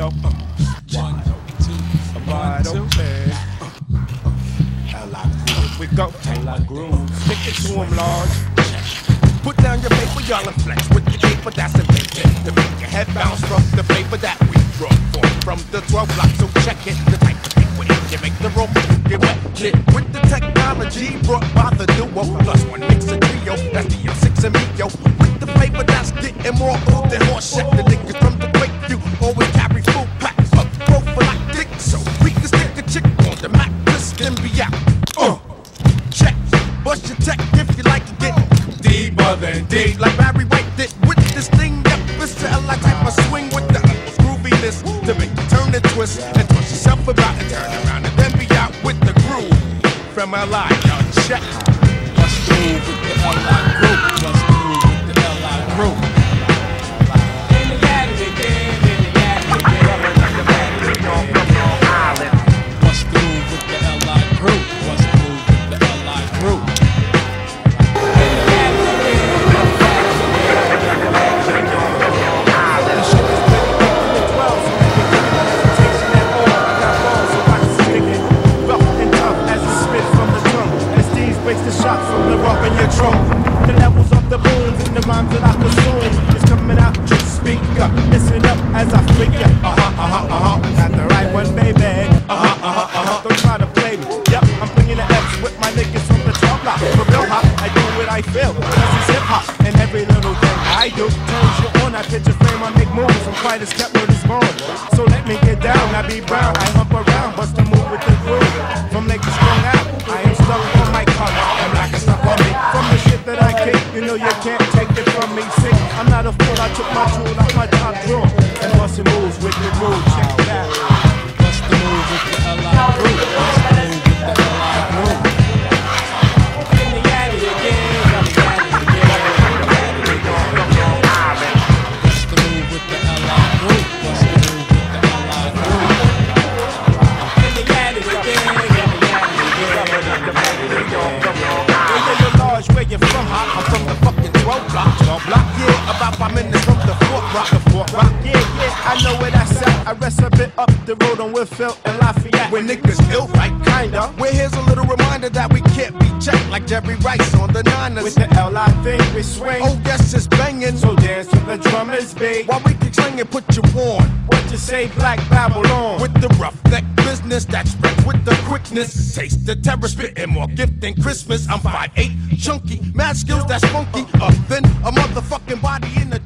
yo. Uh, one, two, Wide open. We go. Stick it to him, large. Put down your paper, y'all and flex with the paper that's the invented to make your head bounce from the paper that we brought forth from the 12 block. So check it, the type of paper you make the rope get wet. Shit, with the technology brought by the duo, plus one makes a trio. That's the O6 and me, yo. With the paper that's getting more old than horse shit. Bust your tech if you like to get deeper than deep, like Barry White did with this thing. Yep, it's a like type of swing with the grooviness to make you turn and twist and twist yourself about and turn around and then be out with the groove from LI. Y'all check. Breaks the shots from the rock in your trunk. The levels of the booms and the rhymes that I consume is coming out. Just speak up, listen up as I figure. Uh huh, uh huh, uh huh. Got the right one, baby. Uh huh, uh huh, uh huh. Don't try to play me. Yep, I'm bringing the X with my niggas from the top block. For real hot, I do what I feel. This is hip hop, and every little thing I do turns you on. I a frame, I make moves. I'm quite as kept word is born. So let me get down. I be brown, I hump around, bust a move with the groove. From Lake know you can't take it from me. Sick, I'm not a fool. I took my tool off my top drawer and busting moves with the groove. Check out. Bust the move with the. Bust the move with the crew. In the attic again, in I know where that's at. I rest a bit up the road on Whitfield and Lafayette. where niggas ill, right? Kinda. Where here's a little reminder that we can't be checked like Jerry Rice on the Niners. With the LI thing, we swing. oh, yes, it's banging. So dance to the drummers beat. while we keep swinging, put you on. What you say, Black Babylon? With the roughneck business that spreads with the quickness. Taste the terror, spitting more gift than Christmas. I'm 5'8, chunky, mad skills that's funky. Up then a motherfucking body in the